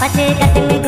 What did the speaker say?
पचे कटिंग